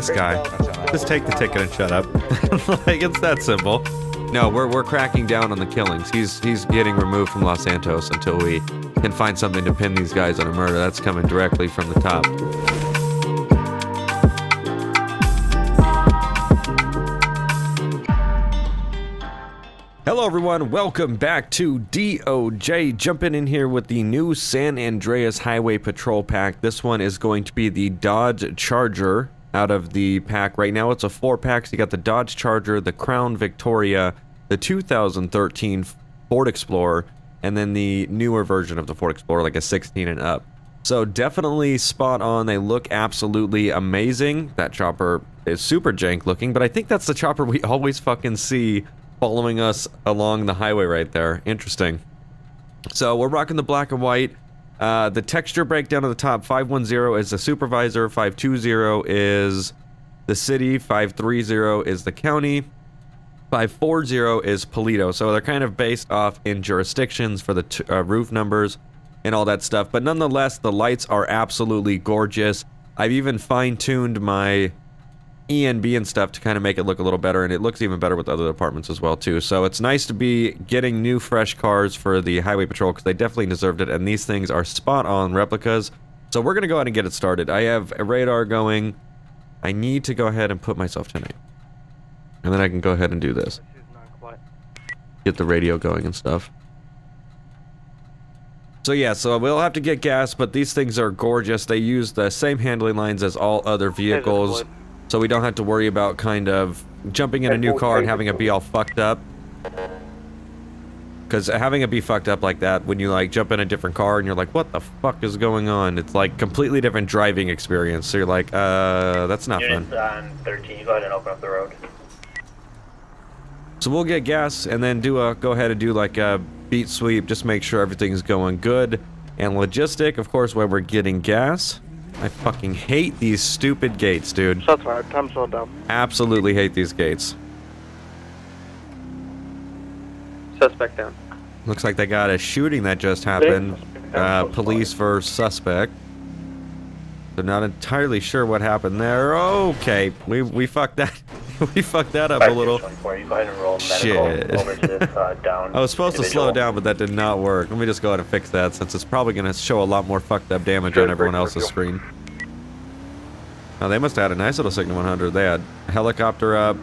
this guy. Just take the ticket and shut up. like it's that simple. No, we're we're cracking down on the killings. He's he's getting removed from Los Santos until we can find something to pin these guys on a murder. That's coming directly from the top. Hello, everyone. Welcome back to DOJ. Jumping in here with the new San Andreas Highway Patrol pack. This one is going to be the Dodge Charger out of the pack. Right now, it's a four pack. So you got the Dodge Charger, the Crown Victoria, the 2013 Ford Explorer, and then the newer version of the Ford Explorer, like a 16 and up. So definitely spot on. They look absolutely amazing. That chopper is super jank looking, but I think that's the chopper we always fucking see following us along the highway right there. Interesting. So we're rocking the black and white. Uh, the texture breakdown of the top 510 is the supervisor, 520 is the city, 530 is the county, 540 is Paleto. So they're kind of based off in jurisdictions for the uh, roof numbers and all that stuff. But nonetheless, the lights are absolutely gorgeous. I've even fine tuned my ENB and stuff to kind of make it look a little better, and it looks even better with other departments as well too. So it's nice to be getting new, fresh cars for the Highway Patrol because they definitely deserved it, and these things are spot-on replicas. So we're gonna go ahead and get it started. I have a radar going. I need to go ahead and put myself to name, and then I can go ahead and do this. Get the radio going and stuff. So yeah, so we'll have to get gas, but these things are gorgeous. They use the same handling lines as all other vehicles. So we don't have to worry about kind of jumping in a new car and having it be all fucked up. Because having it be fucked up like that, when you like jump in a different car and you're like, what the fuck is going on? It's like completely different driving experience. So you're like, uh, that's not Units fun. on 13, you go ahead and open up the road. So we'll get gas and then do a, go ahead and do like a beat sweep, just make sure everything's going good. And logistic, of course, where we're getting gas. I fucking hate these stupid gates, dude. Shots fired. Time so dumb. Absolutely hate these gates. Suspect down. Looks like they got a shooting that just happened. Uh, police for suspect. They're not entirely sure what happened there. Okay, we we fucked that. we fucked that up a little. 24, you go ahead and roll medical Shit. this uh, I was supposed to slow down, but that did not work. Let me just go ahead and fix that since it's probably going to show a lot more fucked up damage on everyone else's screen. Now they must have had a nice little Signal 100. They had a helicopter up.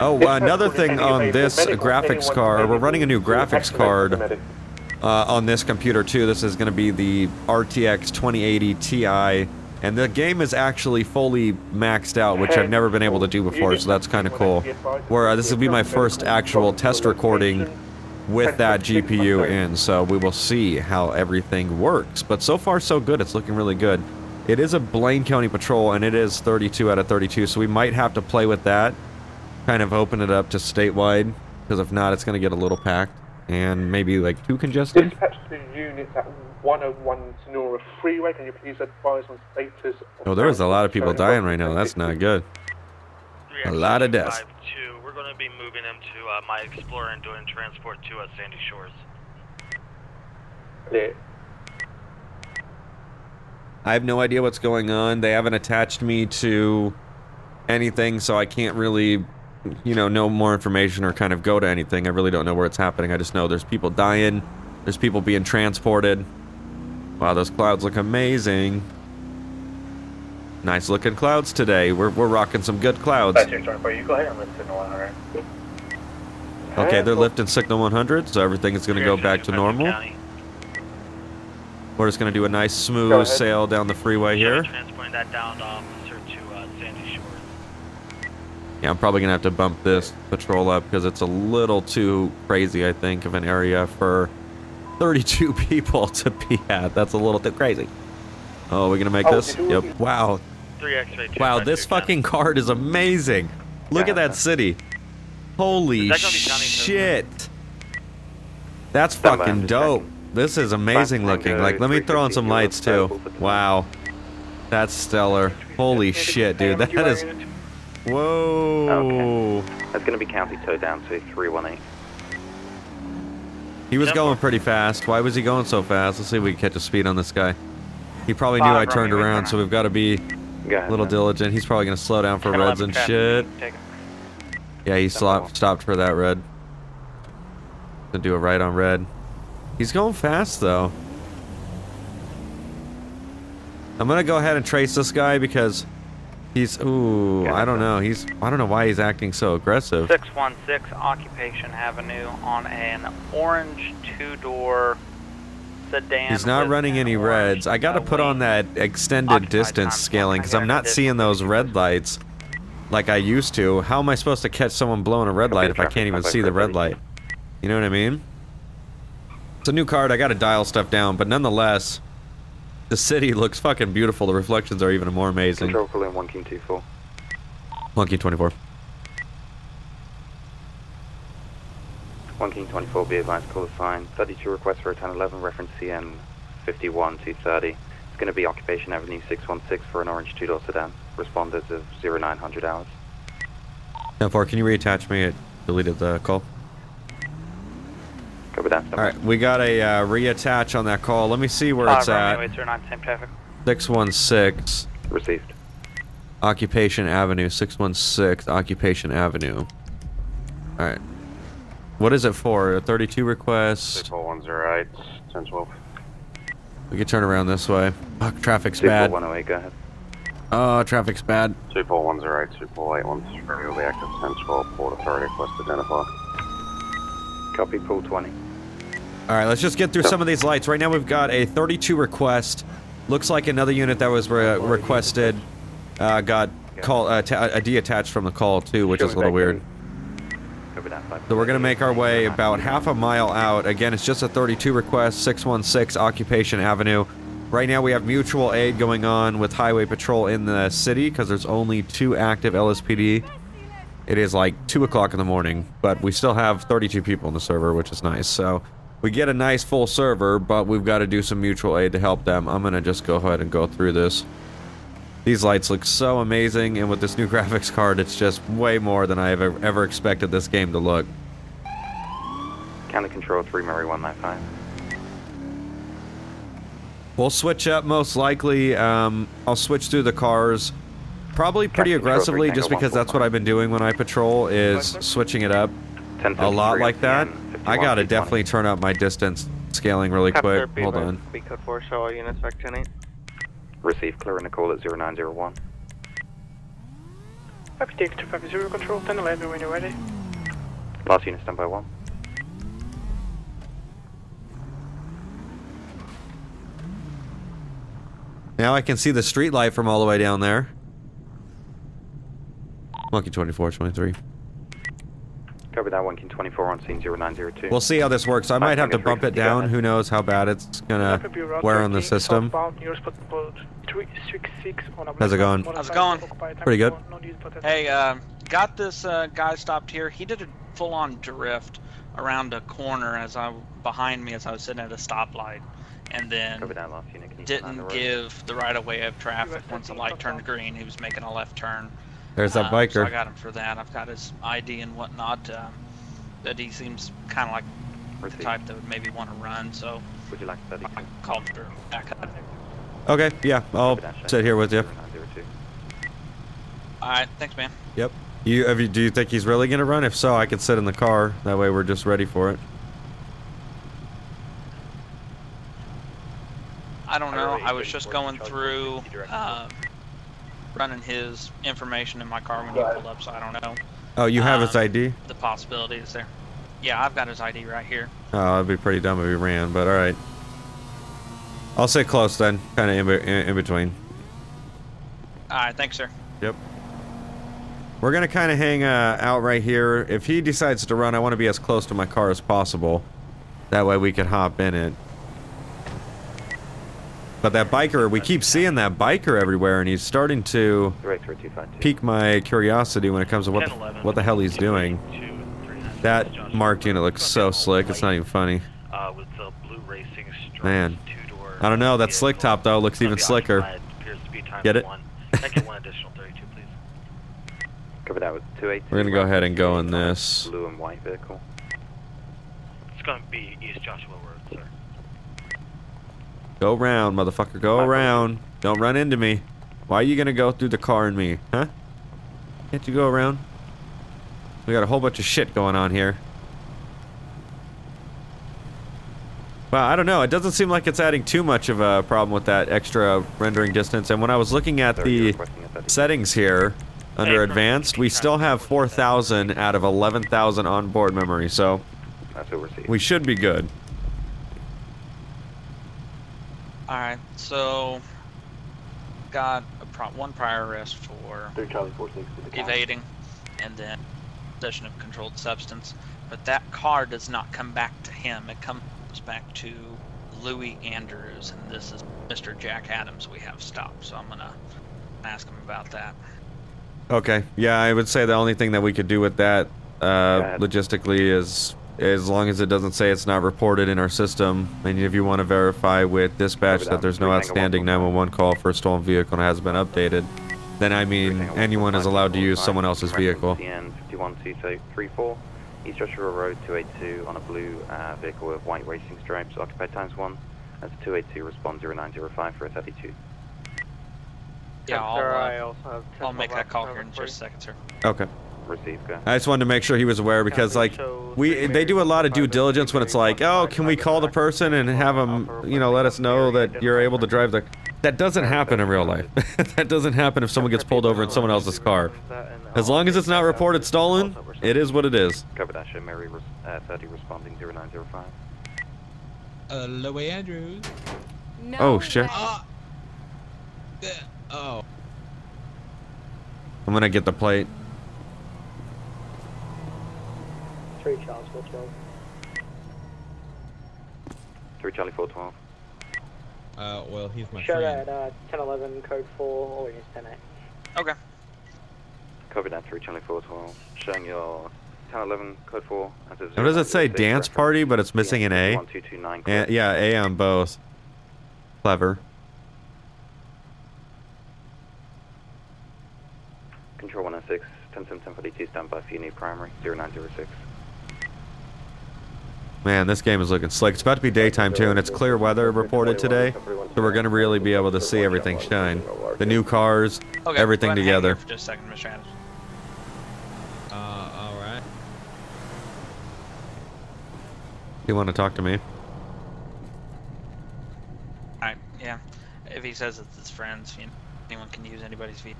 Oh, uh, another thing on this graphics card, we're running a new graphics card uh, on this computer too. This is going to be the RTX 2080 Ti, and the game is actually fully maxed out, which I've never been able to do before, so that's kind of cool. Where uh, this will be my first actual test recording with that GPU in, so we will see how everything works. But so far, so good. It's looking really good. It is a Blaine County Patrol, and it is 32 out of 32, so we might have to play with that, kind of open it up to statewide, because if not, it's going to get a little packed, and maybe like too congested. Dispatch to units at 101 Senora Freeway. Can you please advise on status? Oh, there is a lot of people dying right now. That's not good. A lot of deaths. Two. We're going to be moving him to uh, my Explorer and doing transport to uh, Sandy Shores. Clear. I have no idea what's going on. They haven't attached me to anything, so I can't really, you know, know more information or kind of go to anything. I really don't know where it's happening. I just know there's people dying. There's people being transported. Wow, those clouds look amazing. Nice looking clouds today. We're, we're rocking some good clouds. Dispatch to 24, you go ahead and listen to 100. Okay, they're lifting signal 100, so everything is going to go back to normal. We're just going to do a nice smooth sail down the freeway Should here. be Transporting that down officer to uh, Sandy Shores. Yeah, I'm probably gonna have to bump this patrol up because it's a little too crazy, I think, of an area for 32 people to be at. That's a little too crazy. Oh, we're gonna make Oh, this? Yep. Wow. Three X-ray. Wow, this fucking card is amazing. Look at that city. Holy that gonna be county shit. That's fucking dope. This is amazing looking. Like, let me throw on some lights too. available for tonight. Wow. That's stellar. Holy shit, dude. That is. Whoa. Okay. That's going to be county tow down to 318. He was Yep. going pretty fast. Why was he going so fast? Let's see if we can catch a speed on this guy. He probably knew I turned around, so we've got to be Go ahead. Little man. diligent. He's probably gonna slow down for 10, reds and shit. Yeah, he Ten, stopped stopped for that red. Gonna do a right on red. He's going fast though. I'm gonna go ahead and trace this guy because he's ooh, I don't know. He's I don't know why he's acting so aggressive. 616 Occupation Avenue on an orange two-door sedan. He's not running any reds. I gotta uh, put on that extended distance scaling because I I'm not seeing those red lights like I used to. How am I supposed to catch someone blowing a red light if I can't even see the red light? You know what I mean? It's a new card. I gotta dial stuff down, but nonetheless, the city looks fucking beautiful. The reflections are even more amazing. Control call in 1 King two 24. Monkey 24. 1 King 24, be advised, call the sign. 32 request for a 1011, reference CN 51 230. It's going to be Occupation Avenue 616 for an orange two-door sedan. Responders of 0900 hours. 10 4, can you reattach me? It deleted the call. Copy that. Alright, we got a uh, reattach on that call. Let me see where Uh, it's Romeo at. 809, same traffic. 616. Received. Occupation Avenue, 616 Occupation Avenue. Alright. What is it for? A 32 request? 410 10 12. We can turn around this way. Fuck, traffic's bad. 24108, go ahead. Oh, traffic's bad. 24108 24813 will be active 10 12. Port Authority request identified. Copy, pool 20. Alright, let's just get through some of these lights. Right now we've got a 32 request. Looks like another unit that was re requested uh, got call uh, uh, detached from the call too, which is a little weird. So we're gonna make our way about half a mile out. Again, it's just a 32 request, 616 Occupation Avenue. Right now we have mutual aid going on with Highway Patrol in the city because there's only two active LSPD. It is like 2 o'clock in the morning, but we still have 32 people on the server, which is nice. So we get a nice full server, but we've got to do some mutual aid to help them. I'm gonna just go ahead and go through this. These lights look so amazing, and with this new graphics card, it's just way more than I have ever, ever expected this game to look. County Control 3 Murray 195. We'll switch up most likely. Um, I'll switch through the cars, probably pretty aggressively, just because that's what I've been doing when I patrol is switching it up 10 a lot like that. I gotta definitely turn up my distance scaling really quick. Hold on. B code 4, show all units back 10 8. Receive clear in a call at 0901. Happy take 250 control 1011 when you're ready. Last unit standby 1. Now I can see the street light from all the way down there. Monkey 24, 23. Copy that 1 King 24 on scene 0902. We'll see how this works. I might have to bump it down. Who knows how bad it's gonna Happy Route wear on the system. Southbound, nearest spot code 366 How's it going? How's it going? Pretty good. Hey, um, got this uh, guy stopped here. He did a full-on drift around a corner as I behind me as I was sitting at a stoplight, and then Copy that last unit. Can you stand the didn't give the right of way of traffic once the light turned green. He was making a left turn. There's that Um, So I biker. got him for that. I've got his ID and whatnot. Um, that he seems kind of like the type that would maybe want to run. So Would you like 32? I called for backup. Okay, yeah, I'll Copy that, Shane. sit here with you. All right, thanks, man. Yep. You, have you, do you think he's really gonna run? If so, I could sit in the car. That way, we're just ready for it. I don't know. I was just going through, to be directed. uh, running his information in my car when he pulled up, so I don't know Oh, you have his Um, ID? the possibility is there. Yeah, I've got his ID right here. Oh, it'd be pretty dumb if he ran, but all right. I'll sit close then, kind of in, in, in between. All right, thanks, sir. Yep. We're gonna kind of hang uh, out right here. If he decides to run, I want to be as close to my car as possible. That way we can hop in it. But that biker, we keep seeing that biker everywhere, and he's starting to pique my curiosity when it comes to what the, what the hell he's doing. That marked unit looks so slick. It's not even funny. Uh, with the blue racing stripes, Man. I don't know. That slick top though looks even slicker. occupied, appears to be times Get it? One. Get one additional 32, please? Copy that with 282. We're gonna go ahead and go in this. Blue and white vehicle. It's going to be East Joshua Road, sir. Go around, motherfucker. Go around. Don't run into me. Why are you gonna go through the car and me, huh? Can't you go around? We got a whole bunch of shit going on here. Well, I don't know. It doesn't seem like it's adding too much of a problem with that extra rendering distance. And when I was looking at the requesting a 32. settings here under advanced, we still have 4,000 out of 11,000 onboard memory, so That's what we're seeing. we should be good. All right, so got a pro- one prior arrest for evading, and then possession of controlled substance. But that car does not come back to him. It comes back to Louis Andrews, and this is Mr. Jack Adams we have stopped. So I'm gonna ask him about that. Okay. Yeah, I would say the only thing that we could do with that uh, logistically is as long as it doesn't say it's not reported in our system, and if you want to verify with dispatch that that. there's no outstanding 911 call for a stolen vehicle and hasn't been updated, then I mean anyone is allowed to use someone else's vehicle. CN 5134, East Joshua Road 282 on a blue uh, vehicle with white racing stripes, occupied times 1. That's 282, respond 0905 for a 32. Yeah, I'll, Sir, uh, I also have I'll make that call here in just a second, sir. Okay. Receive. I just wanted to make sure he was aware because like we they do a lot of due diligence when it's like, oh, can we call the person and have them, you know, let us know that you're able to drive the. That doesn't happen in real life. that doesn't happen if someone gets pulled over in someone else's car. As long as it's not reported stolen, it is what it is. Cover that show, Mary uh, 30 responding 0905. Uh, Andrews. No Oh, shit. Ah. Uh, oh. I'm gonna get the plate. Three Charles, four twelve. 3 Charlie 412. Uh, well, he's my Show friend. that uh, 1011 code 4 or use 10 Okay. Cover that 3 Charlie 412. Showing your 1011 code 4. as What does it say? Dance reference party, but it's missing an A. 1229 And, yeah, A on both. Clever. Control 106, 101042, stand by for your new primary 0906. Man, this game is looking slick. It's about to be daytime too, and it's clear weather reported today, so we're gonna really be able to see everything shine. The new cars, Okay. everything go ahead and hang together. For just a second, Mr. Adams. Uh, all right. You want to talk to me? Alright, yeah. If he says it's his friends, you know, anyone can use anybody's feet.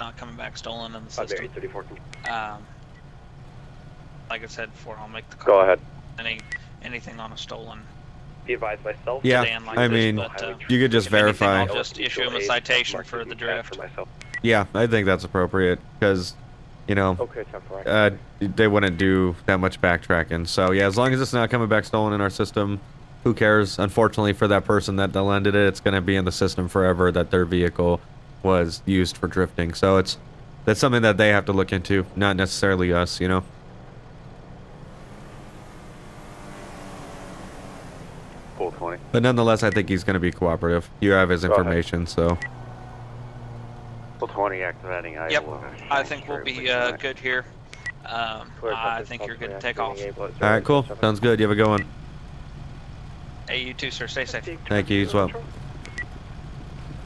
Not coming back stolen in the system. Um, like I said before, I'll make the call. Go ahead. Any anything on a stolen Be advised myself. Yeah, like I this, mean, but, uh, you could just if anything, verify. I'll just issue him a citation for the drift. Yeah, I think that's appropriate because, you know, Okay, uh, they wouldn't do that much backtracking. So yeah, as long as it's not coming back stolen in our system, who cares? Unfortunately for that person that lended it, it's gonna be in the system forever that their vehicle was used for drifting. So it's that's something that they have to look into, not necessarily us. You know. Full 20. But nonetheless, I think he's gonna be cooperative. You have his Go ahead. information, so Full 20 activating. Yep, I think we'll be uh, good here. Um, I think you're good to take off. all right, cool. Sounds good. You have a good one. Hey, you too, sir. Stay safe. Thank you as well.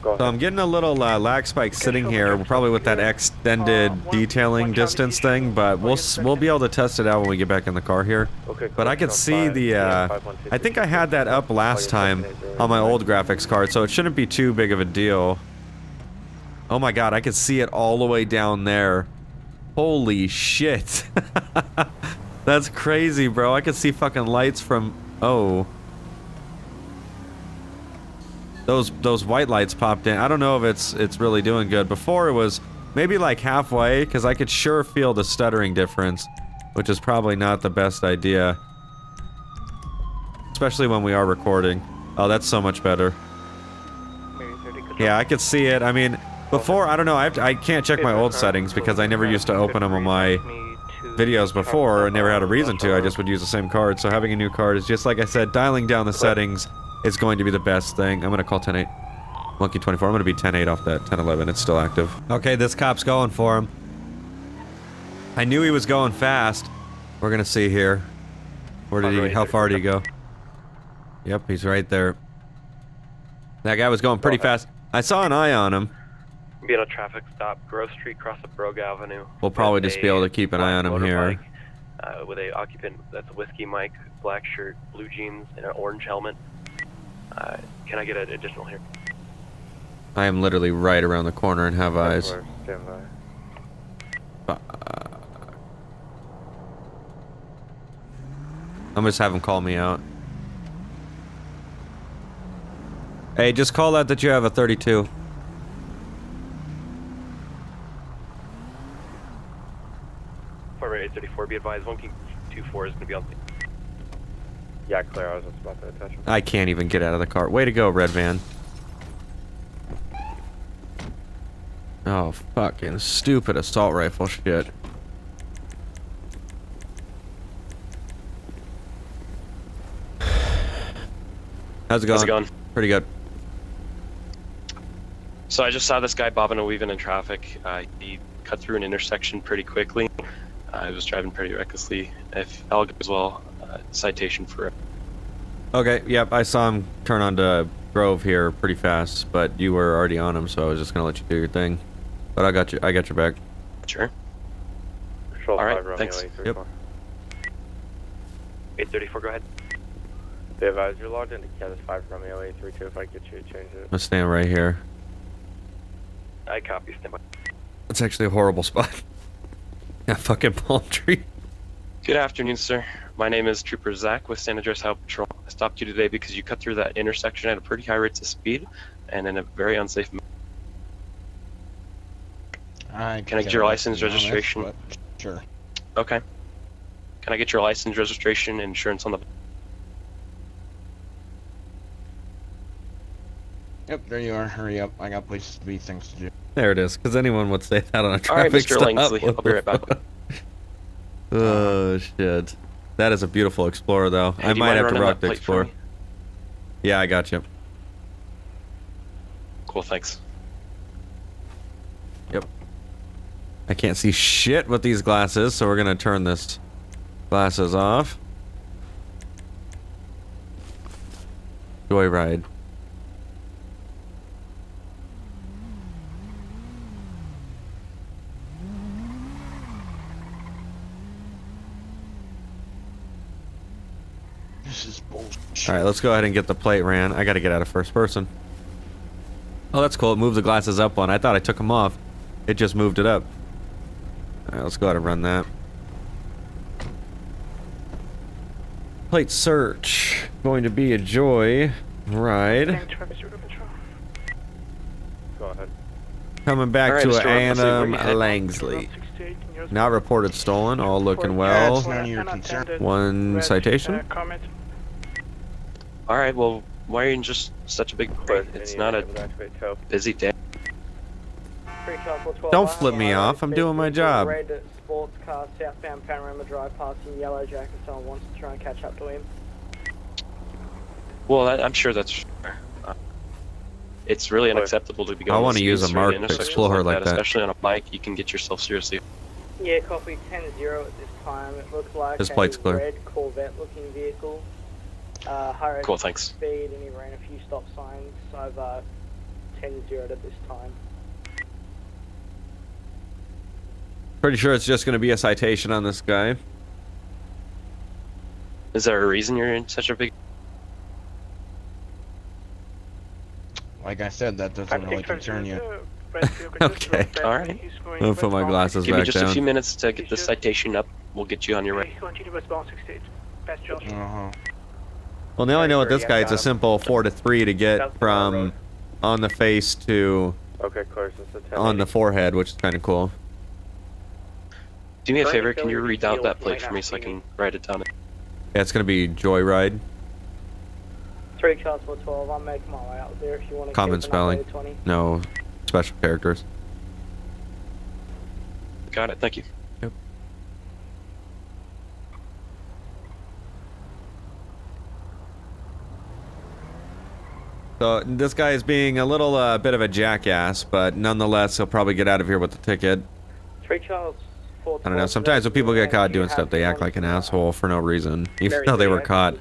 So I'm getting a little uh, lag spike sitting here, probably with that extended detailing distance thing, but we'll we'll be able to test it out when we get back in the car here. Okay, But I could see the, uh, I think I had that up last time on my old graphics card, so it shouldn't be too big of a deal. Oh my god, I could see it all the way down there. Holy shit. That's crazy, bro. I could see fucking lights from, oh. Those those white lights popped in. I don't know if it's it's really doing good. Before it was maybe like halfway, because I could sure feel the stuttering difference, which is probably not the best idea. Especially when we are recording. Oh, that's so much better. Yeah, I could see it. I mean, before, I don't know, I, to, I can't check my old settings because I never used to open them on my videos before. I never had a reason to. I just would use the same card. So having a new card is just like I said, dialing down the settings is going to be the best thing. I'm going to call 10-8. Monkey 24. I'm going to be 10-8 off that 10-11. It's still active. Okay, this cop's going for him. I knew he was going fast. We're going to see here. Where did he, how far did he go? Yep, he's right there. That guy was going pretty fast. I saw an eye on him. Be at a traffic stop, Grove Street, cross up Brouge Avenue. We'll probably just be able to keep an eye on him here. Uh, with a occupant that's a whiskey mic, black shirt, blue jeans, and an orange helmet. Uh, can I get an additional here? I am literally right around the corner and have eyes. Stand by. I'm just have him call me out. Hey, just call out that you have a 32. Fire 834, be advised, 124 is going to be on Yeah, clear. I was just about to attach him. I can't even get out of the car. Way to go, Red Van. Oh, fucking stupid assault rifle shit. How's it going? How's it going? Pretty good. So I just saw this guy bobbing and weaving in traffic. Uh, he cut through an intersection pretty quickly. Uh, he was driving pretty recklessly. If all goes well, uh, Uh, citation for it. Okay, yep, I saw him turn onto Grove here pretty fast, but you were already on him, so I was just gonna let you do your thing. But I got you. I got your back. Sure. Control All right, 5 Romeo thanks. 834. 834, go ahead. Be advised, you're logged into Catus 5 Romeo 832 if I get you to change it. I'm gonna stand right here. I copy, stand by. That's actually a horrible spot. Yeah, fucking palm tree. Good afternoon, sir. My name is Trooper Zach with San Andreas Highway Patrol. I stopped you today because you cut through that intersection at a pretty high rate of speed and in a very unsafe manner. I Can I get your license, honest, registration? but Sure. Okay. Can I get your license, registration, and insurance on the... Yep, there you are. Hurry up. I got places to be, things to do. There it is. Because anyone would say that on a All right, traffic Mr. stop. Langsley. I'll be right back. oh shit. That is a beautiful Explorer, though. Hey, I might have to rock the Explorer. Yeah, I got you. Cool, thanks. Yep. I can't see shit with these glasses, so we're gonna turn this glasses off. Joyride. This is bullshit. All right, let's go ahead and get the plate ran. I got to get out of first person. Oh, that's cool. It moved the glasses up one. I thought I took them off. It just moved it up. All right, let's go ahead and run that. Plate search. Going to be a joy ride. Go ahead. Coming back All right, to Mr. Langsley, where Annam? Langsley. Not reported stolen. All looking well. It's your. One citation. All right, well, why are you in just such a big hurry? It's not a Activate tow. busy day. Don't flip me off, I'm doing my job. Red sports car southbound Panorama Drive passing Yellow Jack and someone wants to try and catch up to him. Well, that, I'm sure that's. Uh, It's really unacceptable to be going. I wanna use a through marked intersections Explorer like that. Especially on a bike, you can get yourself seriously. Yeah, copy 10-0 at this time. It looks like His a plate's clear. red Corvette looking vehicle. Uh, high Cool, thanks. speed and he ran a few stop signs over 10-0 at this time. Pretty sure it's just going to be a citation on this guy. Is there a reason you're in such a big? Like I said, that doesn't really concern you. Okay. All right. I'm gonna put my glasses Give me back just a few minutes to get the citation up. We'll get you on your way. Uh-huh. Well, now I know with this Yeah, guy, it's a simple four to three to get from on the face to Okay, clear. So it's a 10 on the forehead, which is kind of cool. Do me a favor. Can you your read out that plate for me so I see can me. write it down? Yeah, it's going to be Joyride. 3 cars for 12, I'm making my way out there if you want to Common spelling. No special characters. Got it. Thank you. So this guy is being a little uh, bit of a jackass, but nonetheless, he'll probably get out of here with the ticket. 3 cars for 12. I don't know. Sometimes when people get caught doing stuff, they act like an asshole for no reason, even though they were caught.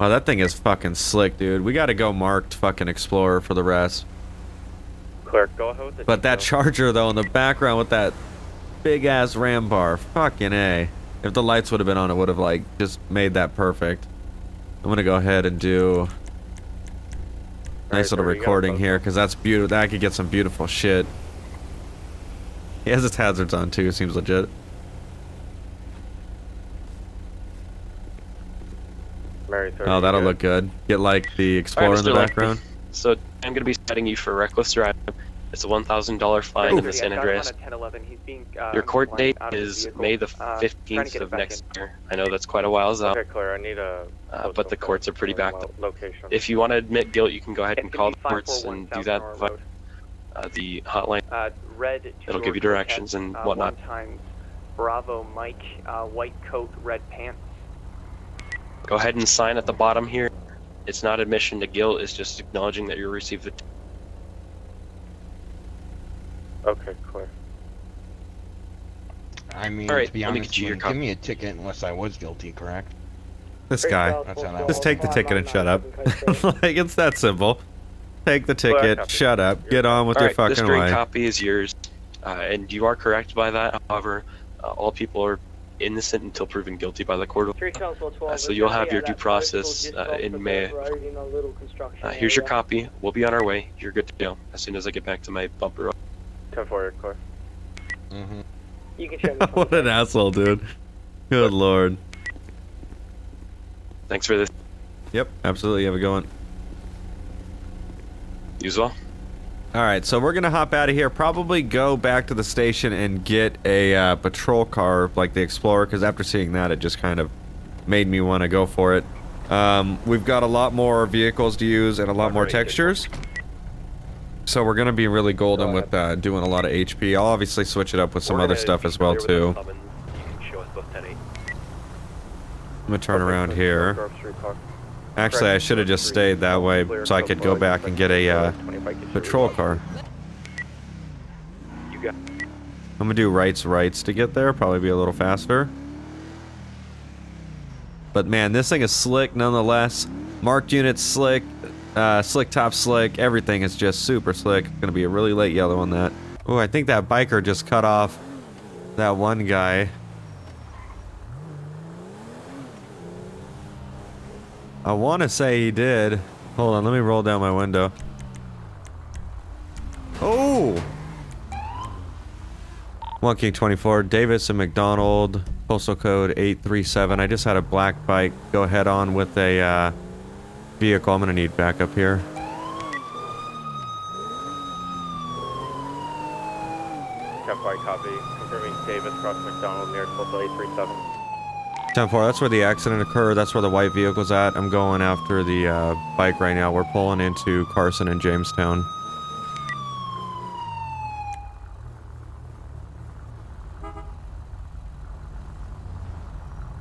Wow, that thing is fucking slick, dude. We got to go marked fucking Explorer for the rest. Clear, go ahead with the But that charger though in the background with that big ass ram bar, fucking a. If the lights would have been on, it would have like just made that perfect. I'm gonna go ahead and do nice little sir, you got a recording here because that's beautiful. That could get some beautiful shit. He has his hazards on too. Seems legit. Oh, that'll you look good. Get like the Explorer in the Mr. Lefty. background. So I'm going to be citing you for reckless driving. It's a $1,000 fine in the San Andreas. Your court date is May the 15th of next year. I know that's quite a while out, Okay, Claire, I need a. uh, but the courts are pretty backed up. Location. If you want to admit guilt, you can go ahead and call the courts and do that Nora via uh, the hotline. Uh, red It'll your give you directions and uh, whatnot. Times Bravo Mike, uh, white coat, red pants. Go ahead and sign at the bottom here. It's not admission to guilt, it's just acknowledging that you received the Okay, Claire. I mean, All right, to be let me honest, get you you your wouldn't copy. give me a ticket unless I was guilty, correct? This guy. That's how that Just take the ticket and shut up. like it's that simple. Take the ticket, shut up, get on with All your right, this fucking green life. copy is yours, uh, and you are correct by that. However, uh, all people are innocent until proven guilty by the court. Three Council 12. Uh, so you'll have your due process uh, in May. Uh, here's your copy. We'll be on our way. You're good to go as soon as I get back to my bumper. 10 4, Claire. Mm-hmm. You can show me. what an asshole, dude. Good lord. Thanks for this. Yep, absolutely. Have a good one. You as well. All right, so we're gonna hop out of here. Probably go back to the station and get a uh, patrol car like the Explorer, because after seeing that, it just kind of made me want to go for it. Um, we've got a lot more vehicles to use and a lot more textures. So we're gonna be really golden with uh, doing a lot of HP. I'll obviously switch it up with some other stuff as well too. I'm gonna turn around here. Grove Street Park. Actually, I should have just stayed that way so I could go back and get a uh, patrol car. I'm gonna do rights rights to get there, probably be a little faster. But man, this thing is slick nonetheless. Marked units slick, uh, slick top slick, everything is just super slick. Gonna be a really late yellow on that. Oh, I think that biker just cut off that one guy. I want to say he did. Hold on, let me roll down my window. Oh! One King 24, Davis and McDonald, postal code 837. I just had a black bike go head on with a uh, vehicle. I'm gonna need backup here. Cap white copy. Confirming Davis cross McDonald near Postal 837. 10 4, that's where the accident occurred. That's where the white vehicle's at. I'm going after the uh, bike right now. We're pulling into Carson and Jamestown.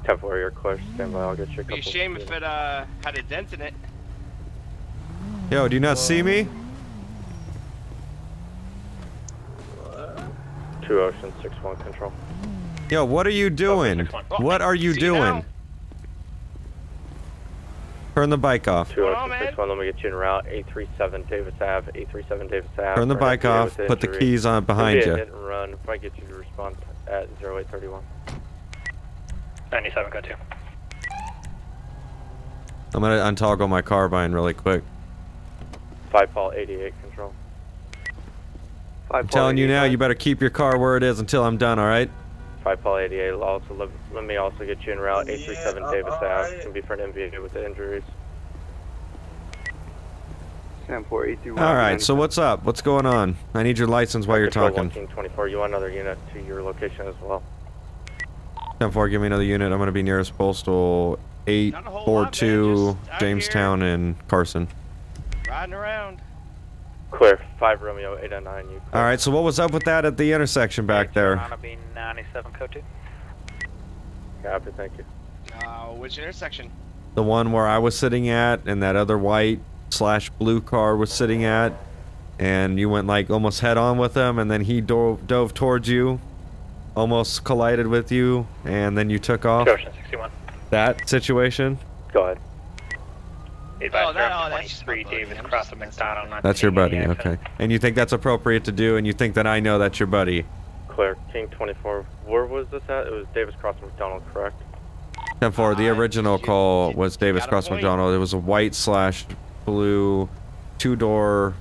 Cap 4, you're clear. Stand by, I'll get you a Be a shame if it uh had a dent in it. Yo, do you not see me? Two Ocean 61 control. Yo, what are you doing? What are you See you doing? Turn the bike off. Two on, Ocean man? 61, let me get you in route. 837 Davis Ave, 837 Davis Ave. Turn the for bike off. with Put the keys on It'll be behind you. hit and run. If I get you to respond at 0831. 97, go to. I'm gonna untoggle my carbine really quick. 5 Paul 88 control. I'm telling you now, you better keep your car where it is until I'm done, alright? 5 Paul 88. Also, let, let me also get you in route. 837 uh, Davis Ave. Can be for an MVA with the injuries. Alright, so what's up? What's going on? I need your license while you're talking. 1924. You want another unit to your location as well. 10-4, give me another unit. I'm gonna be nearest postal Not a whole 842 Jamestown and Carson. Riding around. Clear. 5 Romeo 809. You clear. Alright, so what was up with that at the intersection back there? be 97, code 2. Copy. Thank you. Uh, which intersection? The one where I was sitting at and that other white slash blue car was sitting at and you went like almost head on with him and then he dove, dove towards you almost collided with you and then you took off Ocean 61. that situation Go ahead. Oh, oh, that's three David Cross McDonald. That's your buddy, okay. And you think that's appropriate to do, and you think that I know that's your buddy? Clear. King 24. Where was this at? It was Davis Cross McDonald, correct? 10 4. The original call was Davis Cross McDonald. It was a white slash blue two door,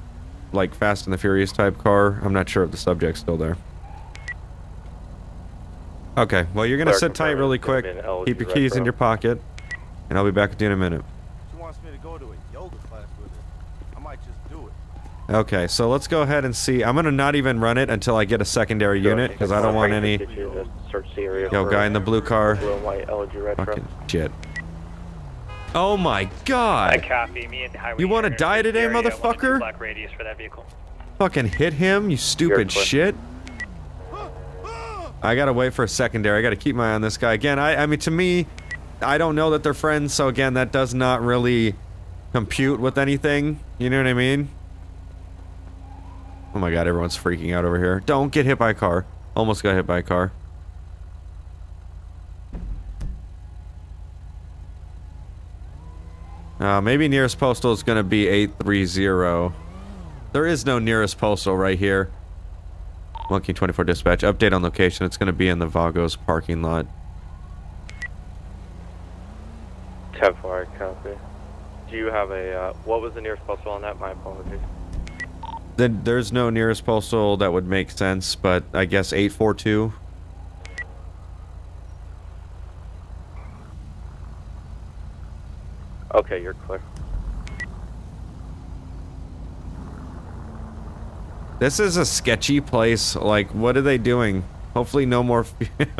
like Fast and the Furious type car. I'm not sure if the subject's still there. Okay, well, you're gonna sit tight really quick. Keep your keys in your pocket, and I'll be back with you in a minute. She wants me to go to a yoga class with her. I might just do it. Okay, so let's go ahead and see. I'm gonna not even run it until I get a secondary unit, because I don't want any... Yo, guy in the blue car. Fucking shit. Oh my god! You want to die today, motherfucker? Fucking hit him, you stupid shit. I gotta wait for a secondary. I gotta keep my eye on this guy. Again, I, I mean, to me, I don't know that they're friends, so again, that does not really compute with anything. You know what I mean? Oh my god, everyone's freaking out over here. Don't get hit by a car. Almost got hit by a car. Uh, maybe nearest postal is going to be 830. There is no nearest postal right here. Monkey 24 dispatch. Update on location. It's going to be in the Vagos parking lot. 10 4, copy. Do you have a, uh, what was the nearest postal on that? My apologies. Then there's no nearest postal that would make sense, but I guess 842. Okay, you're clear. This is a sketchy place. Like, what are they doing? Hopefully no more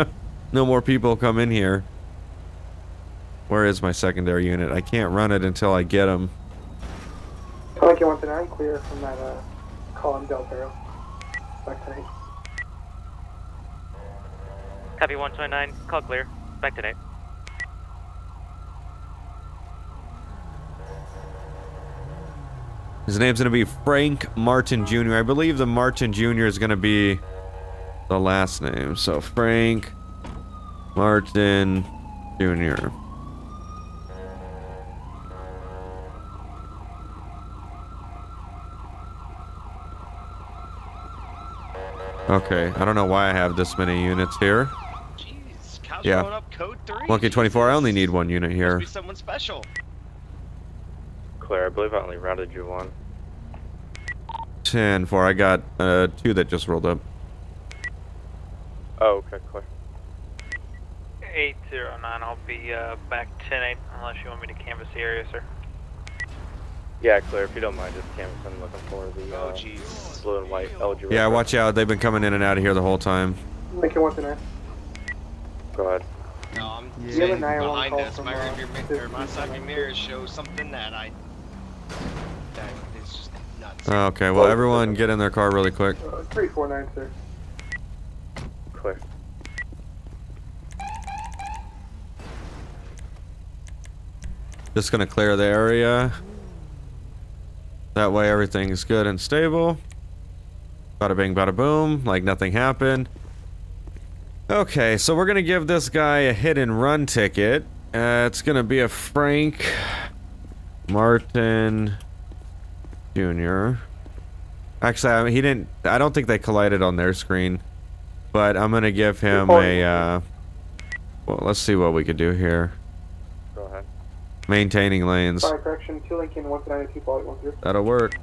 no more people come in here. Where is my secondary unit? I can't run it until I get them. Pelican 139, clear from that uh, call him Del Perro. Back tonight. Copy 129, call clear. Back tonight. His name's going to be Frank Martin Jr. I believe the Martin Jr. is going to be the last name. So Frank Martin Jr. Okay, I don't know why I have this many units here. Jeez, yeah. up code three. Monkey 24, I only need one unit here. Must be someone special. Clear, I believe I only routed you one. 10 4. I got uh, two that just rolled up. Oh, okay, clear. 809, I'll be uh, back 10 8 unless you want me to canvass the area, sir. Yeah, Claire, If you don't mind, just canvass. I'm looking for the uh, oh, blue and white LG. Yeah, watch out. They've been coming in and out of here the whole time. Lincoln 129. Go ahead. No, I'm Yeah. saying You have a 911 behind us, my uh, rearview mi- or my side view mirror shows something that I that is just nuts. Okay, well, everyone get in their car really quick. Uh, 349, sir. Clear. Just gonna clear the area. That way everything's good and stable. Bada bing, bada boom, like nothing happened. Okay, so we're gonna give this guy a hit and run ticket. Uh, it's gonna be a Frank Martin Jr. Actually, I mean, he didn't. I don't think they collided on their screen, but I'm gonna give him a. Uh, well, let's see what we could do here. Go ahead. Maintaining lanes. Fire correction, 2 Lincoln 129, 2 Polly 13. That'll work.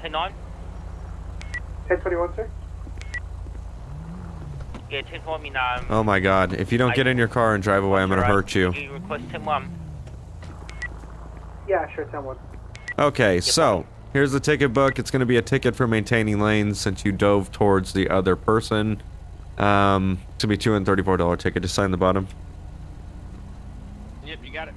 10 9? 1021, sir. Yeah, 10 4, I mean, um, Oh my god, if you don't get in your car and drive away, I'm gonna hurt you. you request 10 1. Yeah, sure, 10 1. Okay, so, here's the ticket book. It's gonna be a ticket for maintaining lanes since you dove towards the other person. Um, it's gonna be two and thirty-four dollar ticket. Just sign the bottom. Yep, you got it.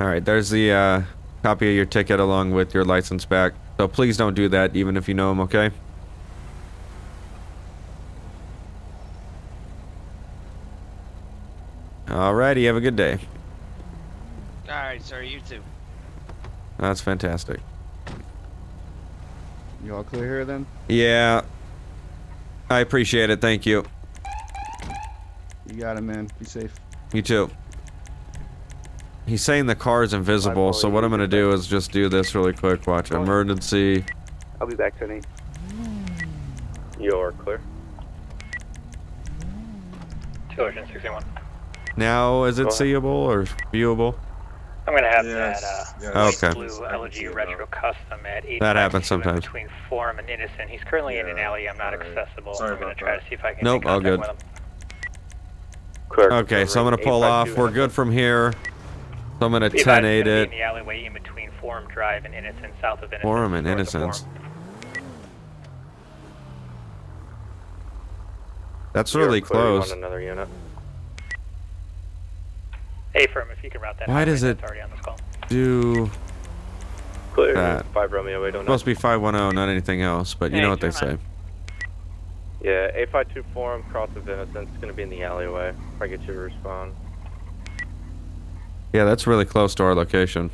Alright, there's the uh, copy of your ticket along with your license back. So please don't do that, even if you know him, okay? Alrighty, have a good day. All right, sir. You too. That's fantastic. You all clear here then? Yeah. I appreciate it. Thank you. You got it, man. Be safe. You too. He's saying the car is invisible, so what I'm gonna do is just do this really quick. Watch emergency. I'll be back, Tony. You're clear. Two Ocean 61. Now is it seeable or viewable? I'm gonna have Yes. that uh, Okay. blue Elegy Retro Custom at 8 That happens sometimes. between Forum and Innocent. He's currently in an alley. I'm not accessible. Sorry I'm gonna try that. to see if I can Nope, get all contact good. with him. Clear. Okay, so I'm gonna pull off. We're good from here. So I'm gonna Be advised, 10 8 it. in the alleyway in between Forum Drive and Innocent, south of Innocent. Forum and north. Innocence. That's really You're clear. You want close. Another unit. Hey, Firm, if you can route that. Why does it already on this call. do Clear. that? Five Romeo. We don't know. Supposed to be 510, not anything else, but you know what they say. Yeah, 852 Forum, Cross of Innocence. It's gonna be in the alleyway. If I get you to respond. Yeah, that's really close to our location.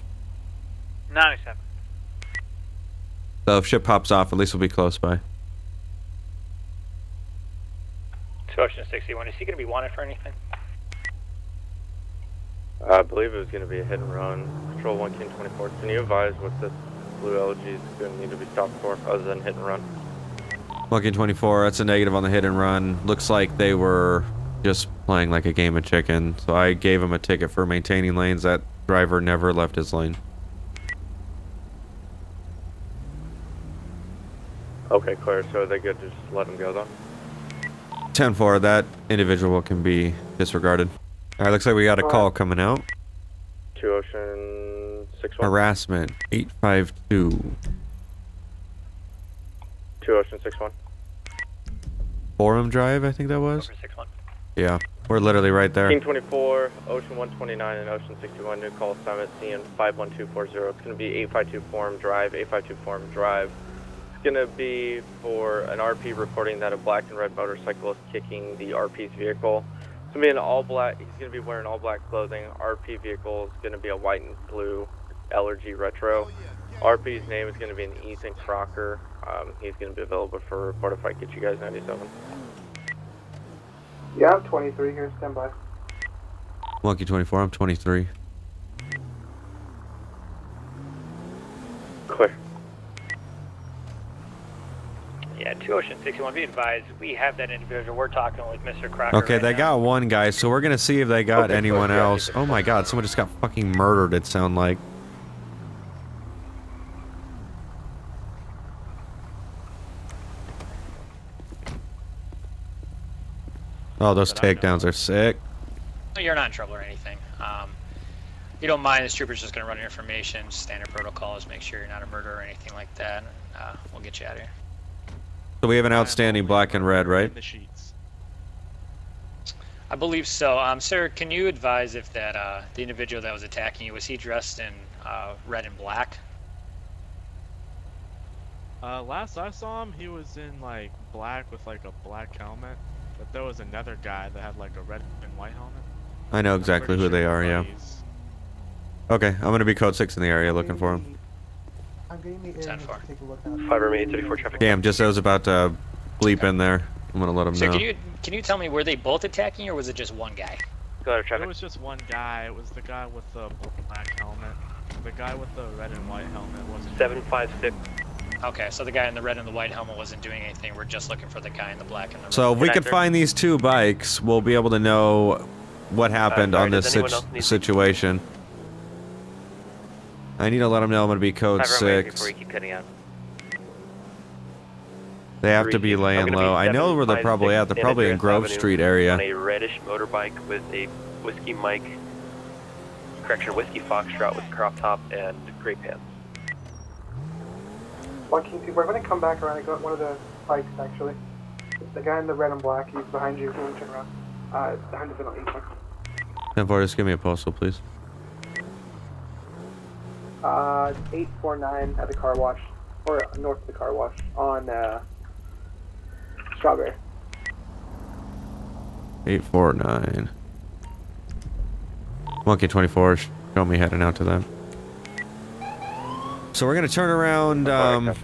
97. So if ship pops off, at least we'll be close by. Two Ocean 61. Is he gonna be wanted for anything? I believe it was gonna be a hit and run. Patrol 1 King 24. Can you advise what this blue Elegy is gonna need to be stopped for, other than hit and run? Lucky 24, that's a negative on the hit and run. Looks like they were just playing like a game of chicken. So I gave him a ticket for maintaining lanes. That driver never left his lane. Okay, clear. So are they good to just let him go though? 10 4, that individual can be disregarded. Alright, looks like we got a call coming out. 2 Ocean 61. Harassment 852. 2 Ocean 61. Forum Drive, I think that was? Yeah, we're literally right there. King 24, Ocean 129, and Ocean 61. New call assignment CN 51240. It's going to be 852 Forum Drive, 852 Forum Drive. It's going to be for an RP reporting that a black and red motorcycle is kicking the RP's vehicle. It's going to be an all black, he's going to be wearing all black clothing. RP vehicle is going to be a white and blue Elegy Retro. RP's name is going to be an Ethan Crocker. Um, he's going to be available for a report if I get you guys 97. Yeah, I'm 23 here. Stand by. Monkey 24, I'm 23. Clear. Yeah, two Ocean 61. Be advised, we have that individual. We're talking with Mr. Crocker. Okay, right they now. got one guy, so we're gonna see if they got Okay, anyone so, else. Oh my god, someone just got fucking murdered, it sound like. Oh, those takedowns are sick. You're not in trouble or anything. Um, you don't mind, this trooper's just going to run your information. Standard protocol is make sure you're not a murderer or anything like that. Uh, we'll get you out of here. So we have an outstanding black and red, right? I believe so. Um, sir, can you advise if that uh, the individual that was attacking you was he dressed in uh, red and black? Uh, last I saw him, he was in like black with like a black helmet. But there was another guy that had like a red and white helmet. I know exactly who they are, yeah. Okay, I'm gonna be code 6 in the area looking for him. I'm getting the Ten four. Take a look now. Five Romeo 834 traffic. Damn, just I was about to bleep in there. I'm gonna let him Sir, know. can you can you tell me were they both attacking or was it just one guy? Go to There was just one guy. It was the guy with the black helmet. The guy with the red and white helmet wasn't. 756. Okay, so the guy in the red and the white helmet wasn't doing anything. We're just looking for the guy in the black and the So if we could find these two bikes, we'll be able to know what happened uh, sorry, on this does anyone else need- situation. I need to let them know I'm gonna be code Five six. before you keep cutting out. They have to be laying low. I know where they're probably at. They're probably in Grove Street area. On a reddish motorbike with a whiskey Mike, correction, whiskey Foxtrot with crop top and gray pants. One King two. We're going to come back around. I got one of the bikes actually. The guy in the red and black. He's behind you. If you want turn around. Uh, behind the vanilla. East one. Ten four, just give me a postal, please. Uh, 849 at the car wash, or north of the car wash on uh, Strawberry. Eight four nine. Monkey twenty four. Show me heading out to them. So we're gonna turn around. Um,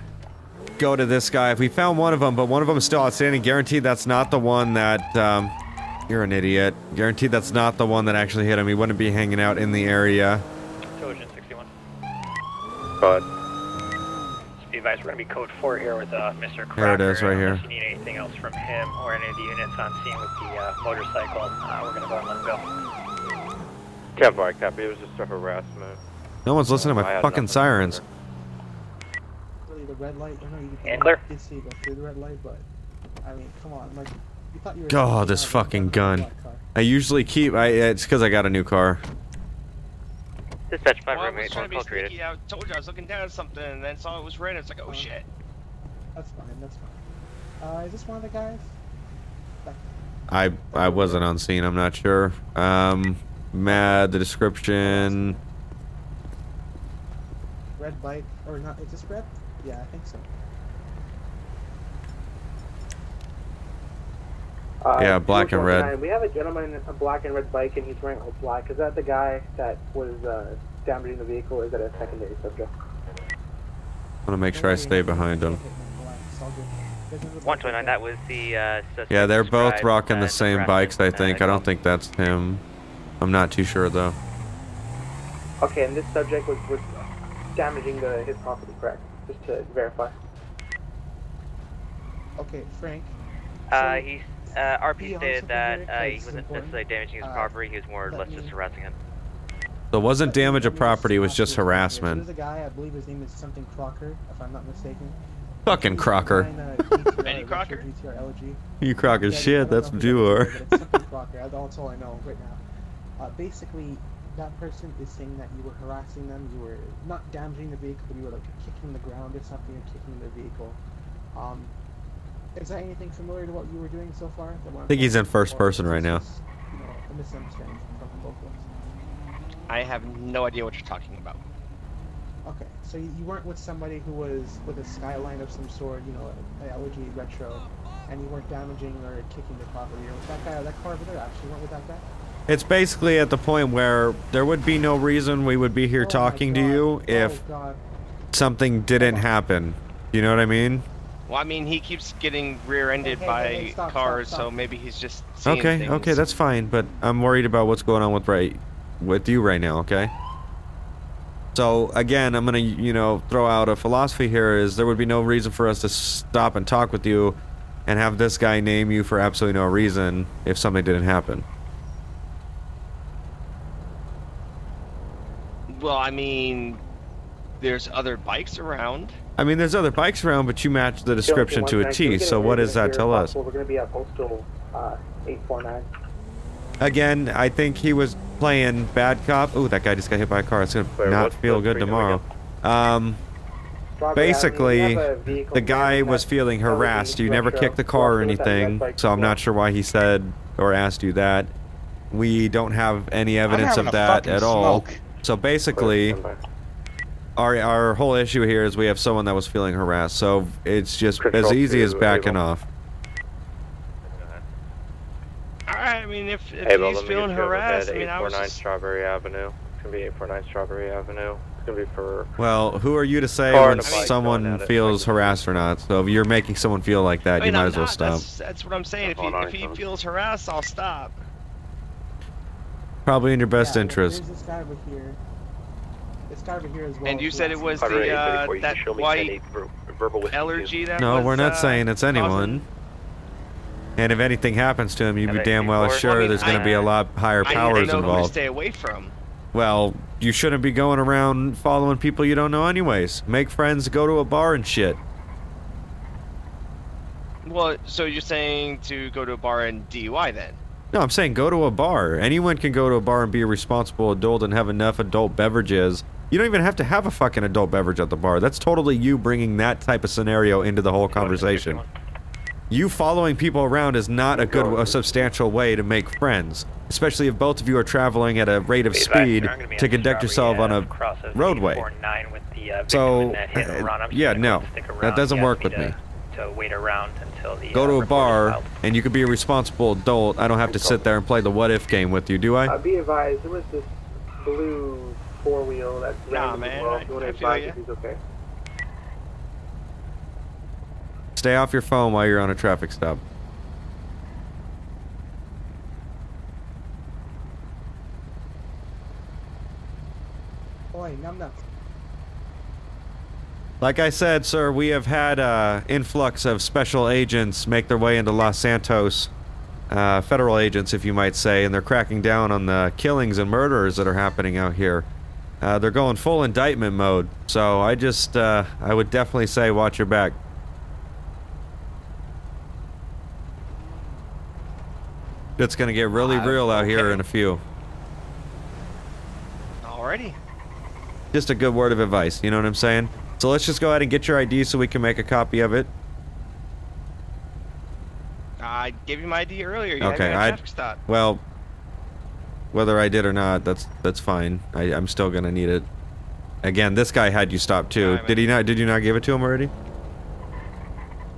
go to this guy. If we found one of them, but one of them is still outstanding, guaranteed that's not the one that, um, you're an idiot. Guaranteed that's not the one that actually hit him. He wouldn't be hanging out in the area. Trojan 61. Be advised, we're going to be code 4 here with uh, Mr. Crocker. There it is, right Unless here. you need anything else from him or any of the units on scene with the uh, motorcycle, uh, we're going to go and let him go. Cowboy copy. It was just a harassment. No one's listening to my fucking sirens. Really, the red light. I know you And clear. did see go through the red light, but I mean, come on, like you thought you were. God, this fucking gun. I usually keep, I, it's because I got a new car. Dispatch 5 Well, I was trying to be call sneaky. I told you I was looking down at something and then saw it was red. It's like, oh shit. That's fine. That's fine. Uh, is this one of the guys? I I wasn't on scene. I'm not sure. Um, Mad. The description. Red bike or not? Is this red? Yeah, I think so. Yeah, black and red. Uh, We have a gentleman in a black and red bike, and he's wearing all black. Is that the guy that was uh, damaging the vehicle, or is that a secondary subject? I want to make sure I stay behind him. 129, that was the uh, suspect Yeah, they're both rocking the same bikes. I uh, think. I don't think that's him. I'm not too sure though. Okay, and this subject was, was damaging the, his property, correct? Just to verify. Okay, Frank. Uh, So- he, uh, RP Be stated that uh, he wasn't necessarily damaging his Uh, property, he was more or less just harassing him. So it wasn't damage of property. It was just harassment. There's harassment. a guy, I believe his name is something Crocker, if I'm not mistaken. Fucking Crocker. Benny Crocker? GTR Elegy. You Crocker Yeah, shit. don't That's know what who you are. it's something Crocker. That's that's all I know right now. Uh, basically, that person is saying that you were harassing them. You were not damaging the vehicle, but you were like kicking the ground or something, or kicking the vehicle. Um, is that anything familiar to what you were doing so far? I think he's in first person right now. You know, a misunderstanding from both of us. I have no idea what you're talking about. Okay, so you you weren't with somebody who was with a skyline of some sort, you know, a Elegy retro, and you weren't damaging or kicking the property. Or was that guy, that car over there actually went with that guy? It's basically at the point where there would be no reason we would be here oh talking to you oh if Oh something didn't happen. You know what I mean? Well, I mean, he keeps getting rear-ended Hey, hey, by hey, stop, stop, cars, stop. so maybe he's just seeing Okay, things. okay, that's fine. But I'm worried about what's going on with right with you right now. Okay. So again, I'm gonna you know throw out a philosophy here: is there would be no reason for us to stop and talk with you, and have this guy name you for absolutely no reason if something didn't happen. Well, I mean, there's other bikes around. I mean, there's other bikes around, but you match the description to a T. So what does that tell us? We're going to be at postal uh, 849. Again, I think he was playing bad cop. Ooh, that guy just got hit by a car. It's gonna not feel good tomorrow. Um, basically, Avenue, we have a vehicle the guy was feeling harassed. You never kicked the car or Walked with that red anything, so I'm not sure why he said or asked you that. We don't have any evidence of that at all. So basically, our our whole issue here is we have someone that was feeling harassed. So it's just as easy as backing Able. off. Alright, I mean, if, if Hey, he's feeling you over harassed, at I mean, I was 849 just... Strawberry Avenue. It's gonna be 849 Strawberry Avenue. It's gonna be for Well, who are you to say when and a bike going someone feels harassed or not? So if you're making someone feel like that, I you might I'm as well not, stop. That's, that's what I'm saying. If he, if he feels harassed, I'll stop. Probably in your best Yeah, interest. There's guy over here. This guy over here as well. And you said it was the, uh, that white verbal Elegy that No, was, we're not uh, saying it's anyone. And if anything happens to him, you'd be damn well sure I mean, there's going to be a lot higher I powers need to know who to involved. stay away from. Well, you shouldn't be going around following people you don't know anyways. Make friends, go to a bar and shit. Well, so you're saying to go to a bar and DUI then? No, I'm saying go to a bar. Anyone can go to a bar and be a responsible adult and have enough adult beverages. You don't even have to have a fucking adult beverage at the bar. That's totally you bringing that type of scenario into the whole conversation. You following people around is not a good, a substantial way to make friends, especially if both of you are traveling at a rate of speed gonna be to on conduct yourself on a cross of roadway. 849 with the, uh, So, in that hit and uh, run. I'm just yeah, no, that doesn't work with me me. To, to wait around until the Go uh, to a bar and you could be a responsible adult. I don't have to sit there and play the what if game with you, do I? Uh, be advised, there was this blue four wheel that Nah, ran man, well. I- If you want to advise ya. if he's okay. Stay off your phone while you're on a traffic stop. Oi, num num. Like I said, sir, we have had uh, influx of special agents make their way into Los Santos. Uh, federal agents, if you might say, and they're cracking down on the killings and murders that are happening out here. Uh, they're going full indictment mode, so I just, uh, I would definitely say watch your back. It's gonna get really Uh, real out here in a few. Alrighty. Just a good word of advice, you know what I'm saying? So let's just go ahead and get your ID so we can make a copy of it. I gave you my ID earlier. You Okay, I. at a I traffic stop. well, whether I did or not, that's that's fine. I, I'm still gonna need it. Again, this guy had you stopped too. Did he not? Did you not give it to him already?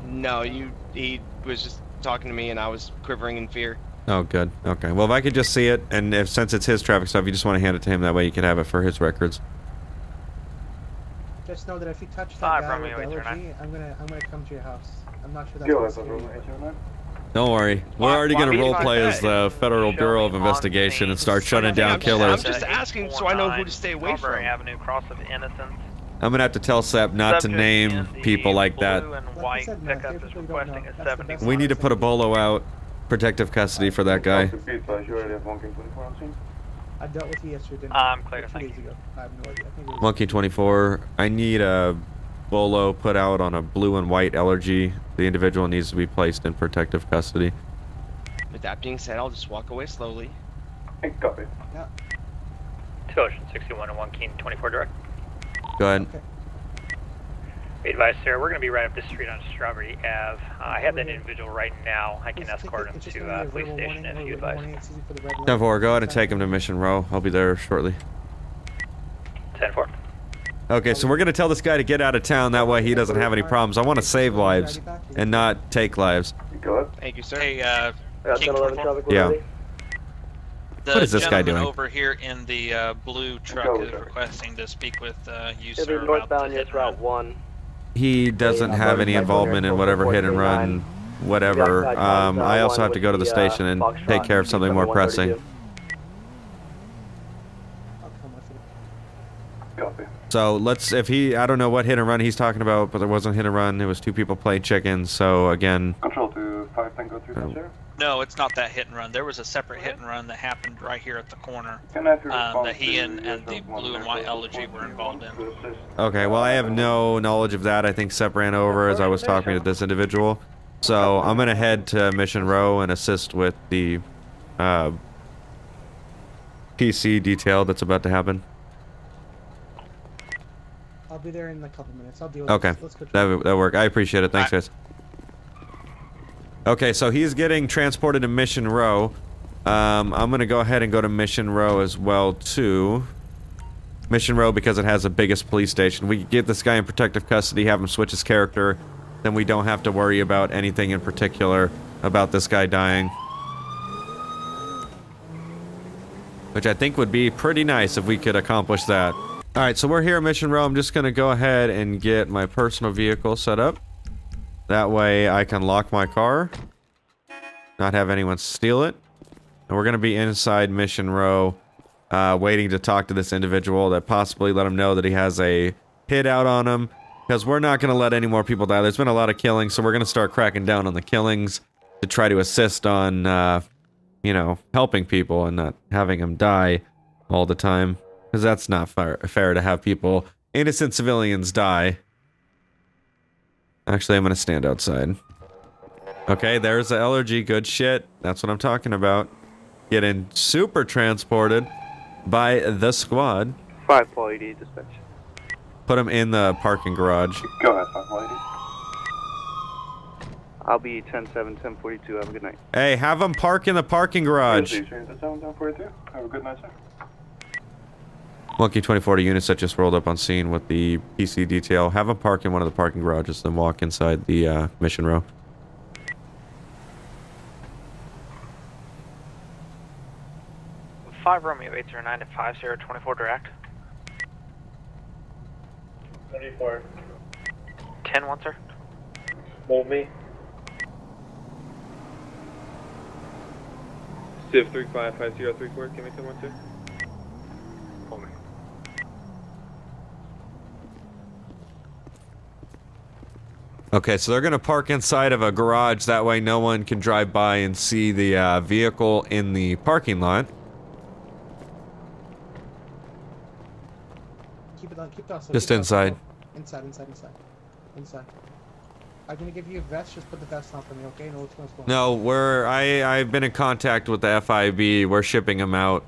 No, you. He was just talking to me, and I was quivering in fear. Oh, good. Okay. Well, if I could just see it, and if since it's his traffic stuff, you just want to hand it to him, that way you can have it for his records. Just know that if you touch that Five, guy with the Elegy, I'm gonna I'm gonna come to your house. I'm not sure that's Go what's ahead, scary, Don't worry. We're already gonna be role play as the Federal Bureau of Investigation and start shutting down killers. I'm just asking so I know who to stay away from. Avenue, cross of Innocence. I'm gonna have to tell Sep not to name people like that. Blue and Like I white said, man, pickup is typically don't requesting know. a That's the 70. best We need to put a bolo out, protective custody for that guy. I dealt with you yesterday. I'm I? clear, Two thank days ago. I have no idea. I think Monkey 24. I need a bolo put out on a blue and white Elegy. The individual needs to be placed in protective custody. With that being said, I'll just walk away slowly. Hey, copy. Yeah. Two Ocean 61 and 1 Keen 24 direct. Go ahead. Okay. Be advised, sir, we're going to be right up this street on Strawberry Ave. Uh, I have that individual right now. I can This ticket, escort him to uh, a police station if you written advise. warning, it's easy for the red light. 10 4, go ahead and take him to Mission Row. I'll be there shortly. 10 4. Okay, so we're gonna tell this guy to get out of town. That way he doesn't have any problems. I want to save lives and not take lives. Go ahead. Thank you, sir. Hey, uh, King 1011 24. Yeah. The What is this guy gentleman doing? over here in the uh, blue truck Go, is sir. requesting to speak with uh, you, It'll sir, be about northbound, the hit yes. Route 1. He doesn't have any involvement in whatever hit and run, whatever. Um, I also have to go to the with the, uh, station and take care of something more pressing. 132. I'll come with you. Copy. So let's, if he, I don't know what hit and run he's talking about, but there wasn't hit and run. It was two people playing chicken. So again, Control to 5 Tango 3 Oh. zero. No, it's not that hit and run. There was a separate hit and run that happened right here at the corner Can I have your um, that he and, and the blue and white elegy were involved in. okay, well I have no knowledge of that. I think Sep ran over as I was talking to this individual. So I'm gonna head to Mission Row and assist with the uh, PC detail that's about to happen. I'll be there in a couple minutes. I'll deal with Okay, this. Let's that that work. I appreciate it. Thanks, guys. Okay, so he's getting transported to Mission Row. Um, I'm gonna go ahead and go to Mission Row as well too. Mission Row because it has the biggest police station. We get this guy in protective custody, have him switch his character, then we don't have to worry about anything in particular about this guy dying. Which I think would be pretty nice if we could accomplish that. Alright, so we're here at Mission Row. I'm just gonna go ahead and get my personal vehicle set up. That way I can lock my car. Not have anyone steal it. And we're gonna be inside Mission Row, uh, waiting to talk to this individual that possibly let him know that he has a hit out on him. Because we're not gonna let any more people die. There's been a lot of killings, so we're gonna start cracking down on the killings to try to assist on, uh, you know, helping people and not having them die all the time. Because that's not fair, fair to have people, innocent civilians, die. Actually, I'm going to stand outside. Okay, there's the Elegy. Good shit. That's what I'm talking about. Getting super transported by the squad. 5 Paul ED dispatch. Put him in the parking garage. Go ahead, 5 lady. I'll be 10 7, 10 42. Have a good night. Hey, have him park in the parking garage. Please, change the 742. Have a good night, sir. Monkey 24 units that just rolled up on scene with the PC detail. Have him park in one of the parking garages, then walk inside the uh, mission row. Five Romeo eight zero nine to five zero twenty four direct. 34. Ten one sir. More me. Civ 355034, give me 1012. Okay, so they're going to park inside of a garage. That way no one can drive by and see the uh, vehicle in the parking lot. Keep it on. Keep it on. So Just keep it on. inside. Inside, inside, inside. Inside. I'm gonna give you a vest. Just put the vest on for me, okay? No, what's going on. No, we're I I've been in contact with the FIB. We're shipping them out.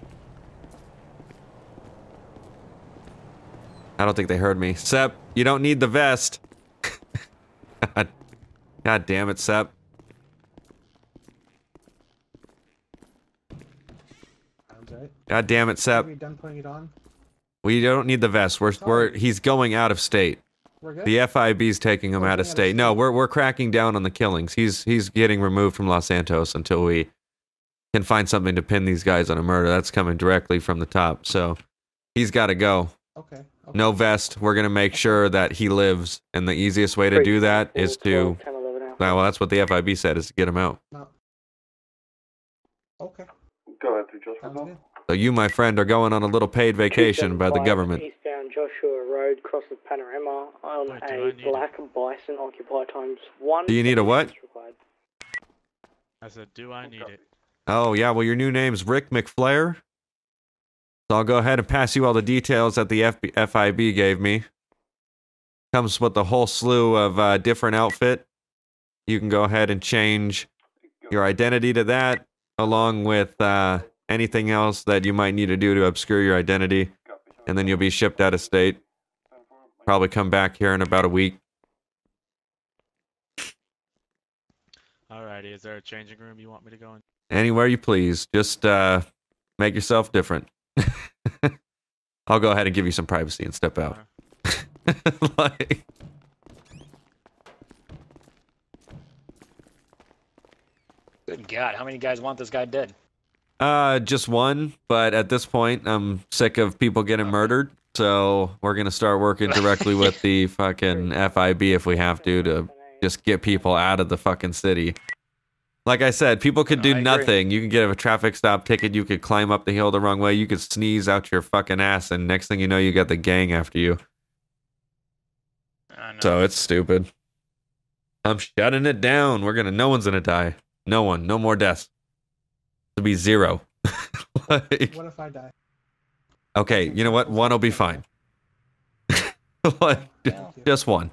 I don't think they heard me. Sep, you don't need the vest. God, God damn it, Sep. God damn it, Sep. Are we done putting it on? We don't need the vest. We're we're he's going out of state. We're good? The FIB's taking him out of state. No, we're we're cracking down on the killings. He's he's getting removed from Los Santos until we can find something to pin these guys on a murder. That's coming directly from the top. So he's got to go. Okay. No vest. We're gonna make sure that he lives, and the easiest way to do that is to. Well, that's what the FIB said is to get him out. No. Okay. Go ahead through just Sounds good. So you, my friend, are going on a little paid vacation by the government. Eastbound Joshua Road, crosses Panorama on a black bison occupy times one. Do you need a what? I said, do I need it? Oh yeah, well your new name's Rick McFlair. So I'll go ahead and pass you all the details that the FB, FIB gave me. Comes with a whole slew of uh, different outfit. You can go ahead and change your identity to that, along with uh, anything else that you might need to do to obscure your identity, and then you'll be shipped out of state. Probably come back here in about a week. Alrighty, is there a changing room you want me to go in? Anywhere you please. Just uh, make yourself different. I'll go ahead and give you some privacy and step out. like, Good God, how many guys want this guy dead? uh, just one, but at this point, I'm sick of people getting murdered. So we're gonna start working directly with the fucking FIB if we have to to just get people out of the fucking city. Like I said, people could do nothing. You can get a traffic stop ticket. You could climb up the hill the wrong way. You could sneeze out your fucking ass, and next thing you know, you got the gang after you. So it's stupid. I'm shutting it down. We're gonna. No one's gonna die. No one. No more deaths. To be zero. like, What if I die? okay, you know what? One will be fine. like, just one.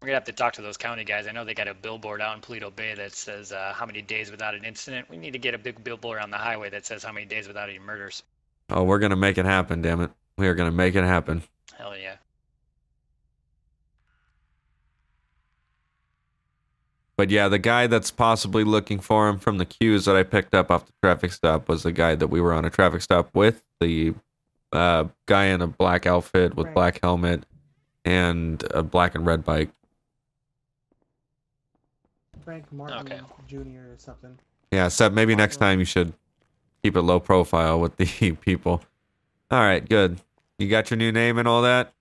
We're gonna have to talk to those county guys. I know they got a billboard out in Paleto Bay that says uh, how many days without an incident. We need to get a big billboard on the highway that says how many days without any murders. Oh, we're gonna make it happen. Damn it. We are gonna make it happen. Hell yeah. But yeah, the guy that's possibly looking for him from the cues that I picked up off the traffic stop was the guy that we were on a traffic stop with. The uh, guy in a black outfit with black helmet and a black and red bike. Frank Martin Jr. or something. Yeah, Seb, maybe next time you should keep it low profile with the people. All right, good. You got your new name and all that?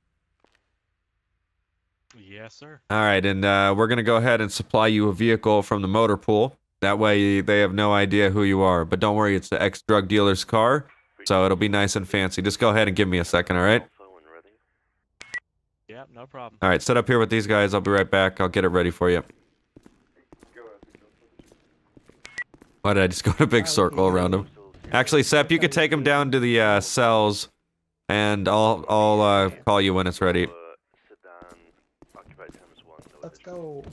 Yes, sir. All right, and uh, we're going to go ahead and supply you a vehicle from the motor pool. That way they have no idea who you are. But don't worry, it's the ex drug dealer's car, so it'll be nice and fancy. Just go ahead and give me a second, all right? Yep, no problem. All right, set up here with these guys. I'll be right back. I'll get it ready for you. Why did I just go in a big circle around him? Actually, Sep, you could take him down to the uh, cells, and I'll I'll uh, call you when it's ready. Let's go.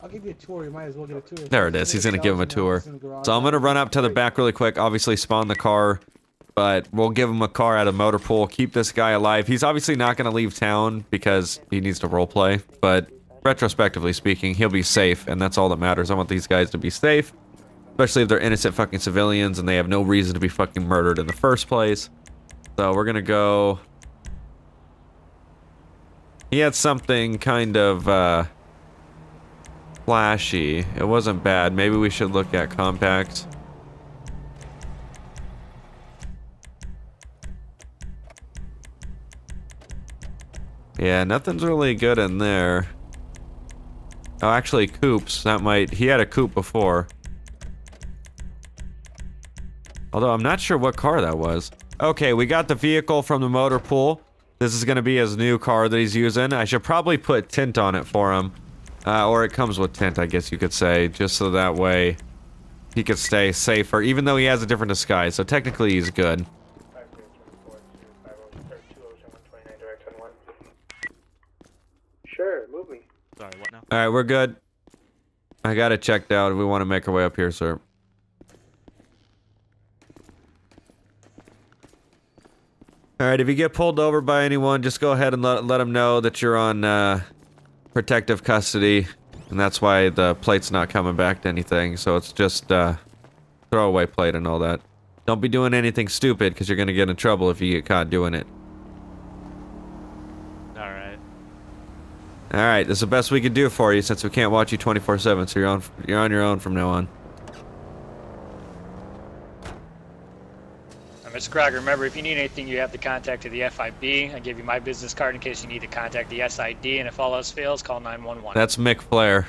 I'll give you a tour. You might as well get a tour. There it is. He's gonna give him a tour. So I'm gonna run up to the back really quick. Obviously, spawn the car, but we'll give him a car at a motor pool. Keep this guy alive. He's obviously not gonna leave town because he needs to roleplay. But retrospectively speaking, he'll be safe, and that's all that matters. I want these guys to be safe, especially if they're innocent fucking civilians and they have no reason to be fucking murdered in the first place. So we're gonna go. He had something kind of uh, flashy. It wasn't bad. Maybe we should look at compact. Yeah, nothing's really good in there. Oh, actually, Coops. That might... He had a Coupe before. Although, I'm not sure what car that was. Okay, we got the vehicle from the motor pool. This is going to be his new car that he's using. I should probably put tint on it for him. Uh, or it comes with tint, I guess you could say. Just so that way he could stay safer, even though he has a different disguise. So technically, he's good. Sure, move me. Sorry, what now? Alright, we're good. I got it checked out. We want to make our way up here, sir. Alright, if you get pulled over by anyone, just go ahead and let, let them know that you're on uh, protective custody. And that's why the plate's not coming back to anything. So it's just uh, throwaway plate and all that. Don't be doing anything stupid because you're going to get in trouble if you get caught doing it. Alright. Alright, this is the best we can do for you since we can't watch you 24-7, so you're on, you're on your own from now on. Uh, Mr. Crocker, remember, if you need anything, you have to contact the FIB. I give you my business card in case you need to contact the SID, and if all else fails, call 911. That's Mick Flair.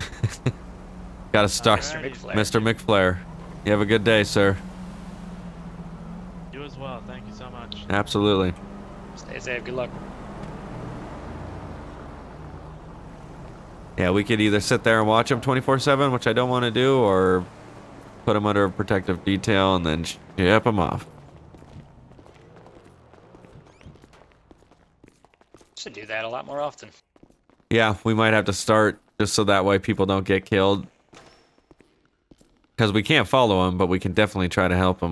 Gotta start. Mr. McFlair. Mr. McFlair. You have a good day, sir. You as well. Thank you so much. Absolutely. Stay safe. Good luck. Yeah, we could either sit there and watch him 24-7, which I don't want to do, or put him under a protective detail and then ship him off. Should do that a lot more often. Yeah, we might have to start just so that way people don't get killed. Because we can't follow him, but we can definitely try to help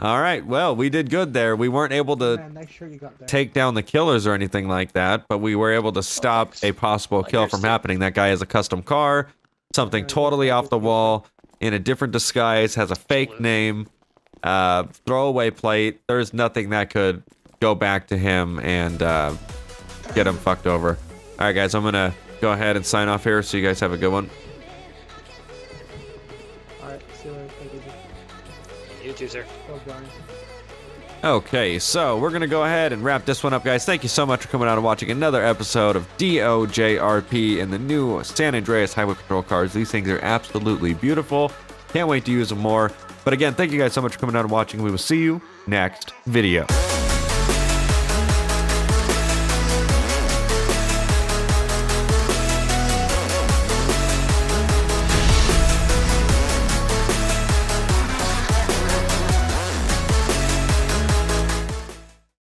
him. Alright, well, we did good there. We weren't able to Man, nice shirt you got take down the killers or anything like that, but we were able to stop a possible kill from happening. That guy has a custom car, something totally off the wall, in a different disguise, has a fake name, uh, throwaway plate. There's nothing that could go back to him and uh, get him fucked over. Alright, guys, I'm gonna go ahead and sign off here, so you guys have a good one. Okay, so we're gonna go ahead and wrap this one up, guys. Thank you so much for coming out and watching another episode of DOJRP in the new San Andreas Highway Patrol cars. These things are absolutely beautiful. Can't wait to use them more. But again, thank you guys so much for coming out and watching. We will see you next video.